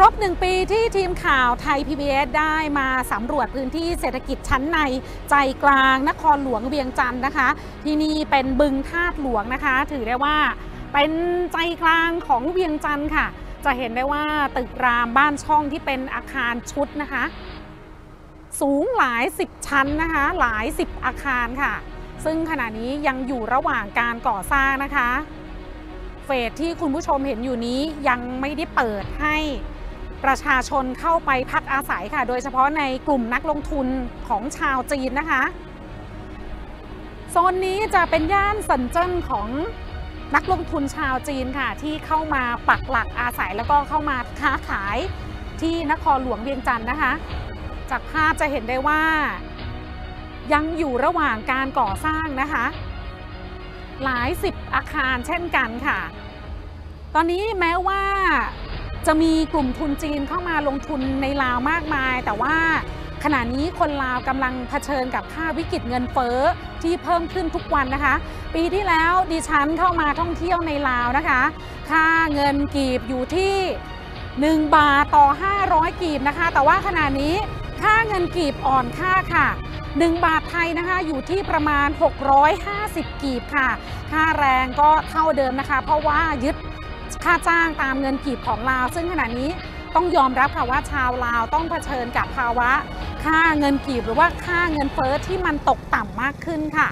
รบหนึ่งปีที่ทีมข่าวไทย PBS ได้มาสำรวจพื้นที่เศรษฐกิจชั้นในใจกลางนครหลวงเวียงจันทร์นะคะ ที่นี่เป็นบึงธาตุหลวงนะคะ ถือได้ว่าเป็นใจกลางของเวียงจันทร์ค่ะ จะเห็นได้ว่าตึกรามบ้านช่องที่เป็นอาคารชุดนะคะ สูงหลายสิบชั้นนะคะ หลายสิบอาคารค่ะ ซึ่งขณะนี้ยังอยู่ระหว่างการก่อสร้างนะคะเฟสที่คุณผู้ชมเห็นอยู่นี้ยังไม่ได้เปิดให้ ประชาชนเข้าไปพักอาศัยค่ะ โดยเฉพาะในกลุ่มนักลงทุนของชาวจีนนะคะ โซนนี้จะเป็นย่านสันเจิ้นของนักลงทุนชาวจีนค่ะ ที่เข้ามาปักหลักอาศัยแล้วก็เข้ามาค้าขายที่นครหลวงเวียงจันทร์นะคะ จากภาพจะเห็นได้ว่า ยังอยู่ระหว่างการก่อสร้างนะคะ หลายสิบอาคารเช่นกันค่ะ ตอนนี้แม้ว่า จะมีกลุ่มทุนจีนเข้ามาลงทุนในลาวมากมาย แต่ว่าขณะนี้คนลาวกำลังเผชิญกับค่าวิกฤตเงินเฟ้อที่เพิ่มขึ้นทุกวันนะคะ ปีที่แล้วดิฉันเข้ามาท่องเที่ยวในลาวนะคะ ค่าเงินกีบอยู่ที่ 1 บาทต่อ 500 กีบนะคะ แต่ว่าขณะนี้ค่าเงินกีบอ่อนค่าค่ะ 1 บาทไทยนะคะอยู่ที่ประมาณ 650 กีบค่ะ ค่าแรงก็เท่าเดิมนะคะ เพราะว่ายึด ค่าจ้างตามเงินกีบของลาว ซึ่งขณะนี้ต้องยอมรับค่ะว่าชาวลาวต้องเผชิญกับภาวะ ค่าเงินกีบหรือว่าค่าเงินเฟ้อที่มันตกต่ำมากขึ้นค่ะ